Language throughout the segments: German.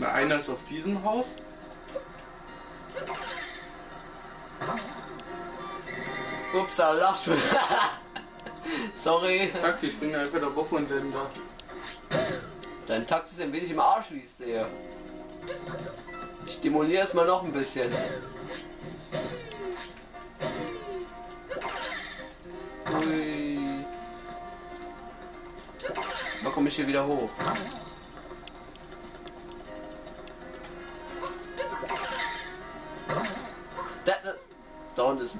Na, einer ist auf diesem Haus. Upsala. Sorry. Taxi, ich springe einfach drauf und dann da. Dein Taxi ist ein wenig im Arsch, wie ich sehe. Ich stimuliere es mal noch ein bisschen. Ui. Da komme ich hier wieder hoch. Unten ist.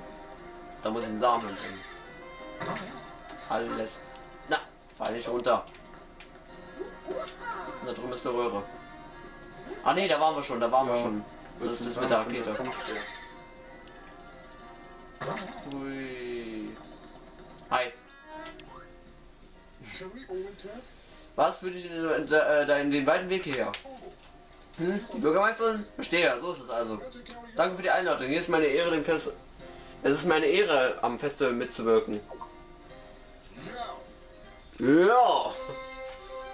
Da muss ein Samen drin. Alles. Na, fall nicht runter. Und da drüben ist eine Röhre. Ah ne, da waren wir schon, da waren wir Ja. schon. Das ist das mit der Rakete. Hui. Hi. Was für dich in, da, da in den weiten Weg hierher? Hm? Die Bürgermeisterin? Verstehe, so ist es also. Danke für die Einladung. Hier ist meine Ehre, dem Fest. Es ist meine Ehre, am Festival mitzuwirken. Ja.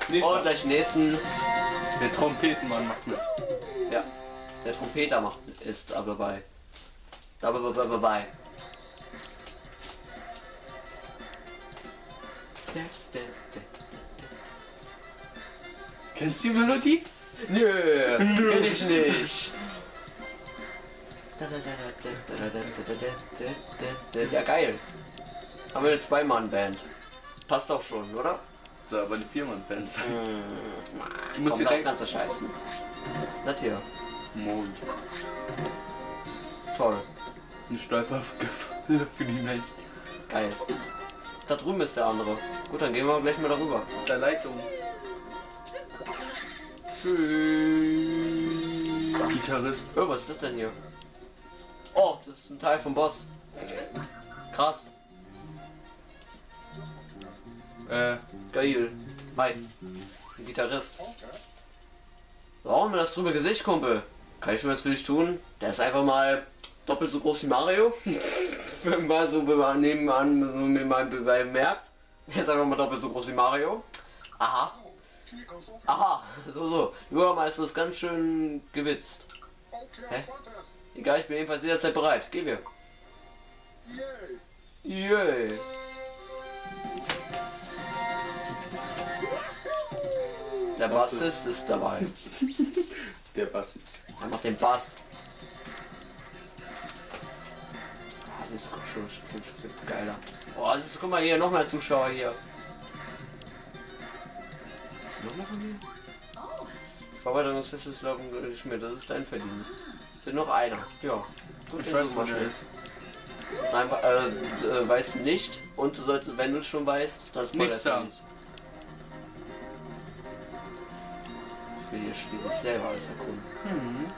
Nächster. Und gleich nächsten. Der Trompetenmann macht mit. Ja. Der Trompeter macht ist aber dabei. Dabei, dabei, dabei. Kennst du die Melodie? Nö, kenn ich nicht. Ja, geil. Haben wir eine Zwei-Mann-Band. Passt doch schon, oder? So, aber die Viermann-Fans. Du musst musst dir die ganze Scheißen. Das hier. Mond. Toll. Ein Stolpergefalle für die Menschen. Geil. Da drüben ist der andere. Gut, dann gehen wir gleich mal darüber. Der Leitung. Gitarrist. Oh, was ist das denn hier? Oh, das ist ein Teil vom Boss. Krass. Äh, Geil. Hi. Ein Gitarrist. Warum das drüber Gesicht, Kumpel? Kann ich mir das dich tun? Der ist einfach mal doppelt so groß wie Mario. be- nebenan so mir mal be- bemerkt. Der ist einfach mal doppelt so groß wie Mario. Aha. Aha. So, so. Bürgermeister ist ganz schön gewitzt. Hä? Egal, ich bin jedenfalls jederzeit bereit. Geh wir. Yay. Yay. Der Bassist ist dabei. der Bass. Er macht den Bass. Ah, das ist schon, schon, schon geiler. Oh, das ist, guck mal hier, noch mehr Zuschauer hier. Ist noch mehr von mir? Verwaltung des Festes Laufen Schmidt, das ist dein Verdienst. Für noch einer. Ja. Gut, Ich weiß, schnell. ist. Nein, äh, äh, weißt du nicht. Und du solltest, wenn du es schon weißt, dann spoilerst Nichts da. nicht. Für die Spiele selber alles erkunden. Hm.